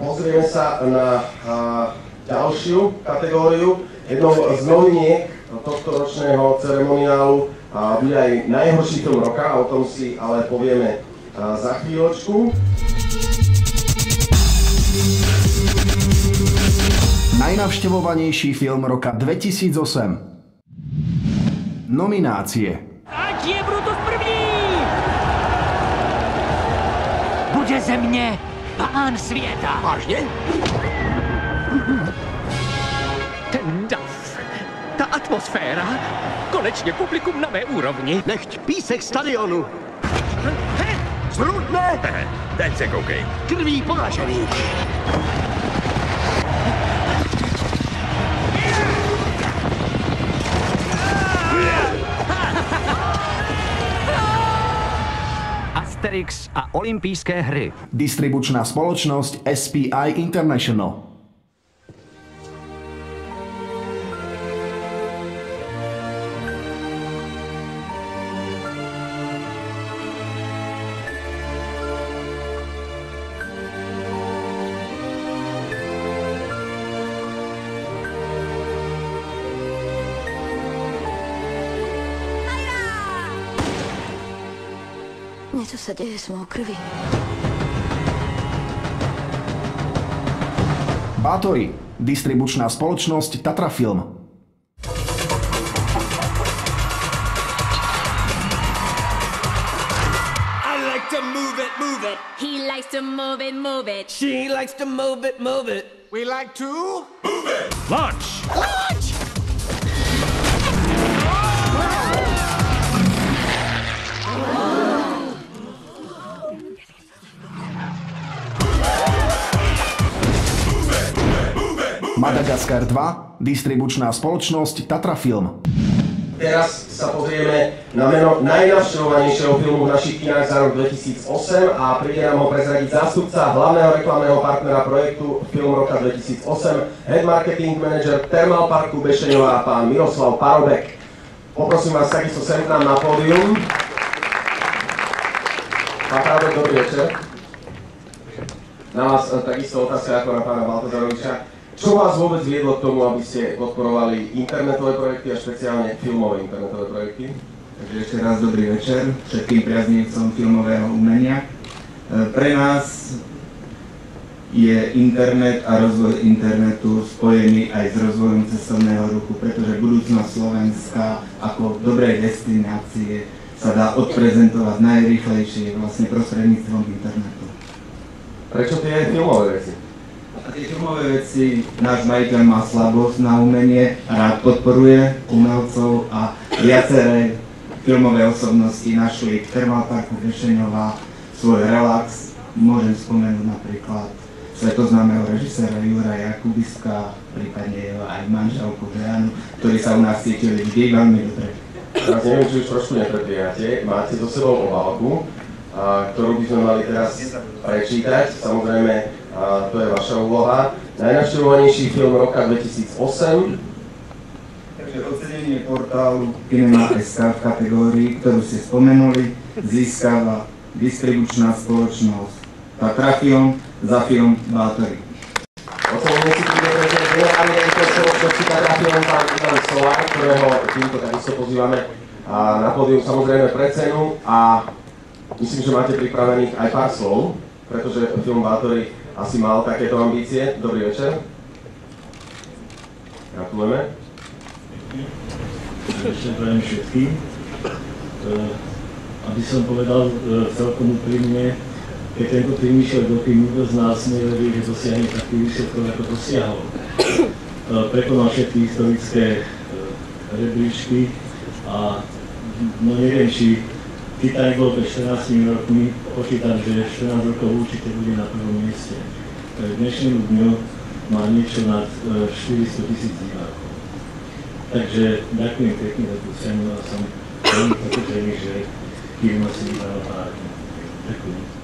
pozrieme sa na ďalšiu kategóriu. Jednou z noviniek tohto ročného ceremoniálu bude aj najhorší film roka, o tom si ale povieme za chvíľočku. Najnavštevovanejší film roka 2008. Nominácie. Ať je Brutus první! Bude ze mne pán světa. Vážně? Ten dav, ta atmosféra, konečně publikum na mé úrovni. Nechť písek stadionu. Zrudné! Teď se koukej. Krví poražených. Asterix a olympijské hry. Distribučná spoločnosť SPI International. Něco se děje s mou krví. Bátory. Distribučná spoločnosť Tatra Film. I like to move it, move it. He likes to move it, move it. She likes to move it, move it. We like to... Launch! Launch! Madagaskar 2. Distribučná spoločnosť Tatra Film. Teraz sa pozrieme na meno najnavštevovanejšieho filmu v našich kinách za rok 2008 a príde nám ho prezradiť zástupca hlavného reklamného partnera projektu Film roka 2008, head marketing manager Thermal Parku Bešeňová, pán Miroslav Parobek. Poprosím vás takisto sem nám na pódium. Pán Parobek, dobrý večer. Na vás e, takisto otázka ako na pána Baltazaroviča. Čo vás vôbec viedlo k tomu, aby ste podporovali internetové projekty a špeciálne filmové internetové projekty? Takže ešte raz dobrý večer všetkým priaznivcom filmového umenia. E, pre nás je internet a rozvoj internetu spojený aj s rozvojom cestovného ruchu, pretože budúcnosť Slovenska ako dobrej destinácie sa dá odprezentovať najrýchlejšie vlastne prostredníctvom internetu. Prečo tie filmové veci? Filmové veci, náš majiteľ má slabosť na umenie, rád podporuje umelcov a viaceré filmové osobnosti našli Termalparku Vešeňová svoj relax. Môžem spomenúť napríklad svetoznámeho režiséra Jura Jakubiska, prípadne aj manželku Žeanu, ktorí sa u nás cítili vždy veľmi dobre. Teraz neviem, či už trošku nepredbiehate. Máte so sebou obálku, ktorú by sme mali teraz prečítať. Samozrejme, a to je vaša úloha. Najnavštevovanejší film roka 2008. Takže ocenenie portálu Kinema.sk v kategórii, ktorú ste spomenuli, získava distribučná spoločnosť Tatra Film za film Bátory. Ocenenie si generálny riaditeľ spoločnosti Tatra Film, pán Ivan Solár, ktorého týmto takisto pozývame na pódium samozrejme pre cenu a myslím, že máte pripravených aj pár slov, pretože film Bátory asi mal takéto ambície. Dobrý večer. Gratulujeme. Ešte prajem všetkým. Aby som povedal celkom úprimne, keď tento tým išiel do tým, nikto z nás nevedí, že dosiahne taký výsledkov, ako dosiahol. Prekonal všetky historické rebríčky a no neviem, či Titanic bol pred 14 rokmi, počítam, že 14 rokov určite bude na prvom mieste. K dnešnému dňu má niečo nad 400 tisíc divákov. Takže ďakujem pekne za tú cenu a som veľmi potešený, že firma si vybrala. Ďakujem.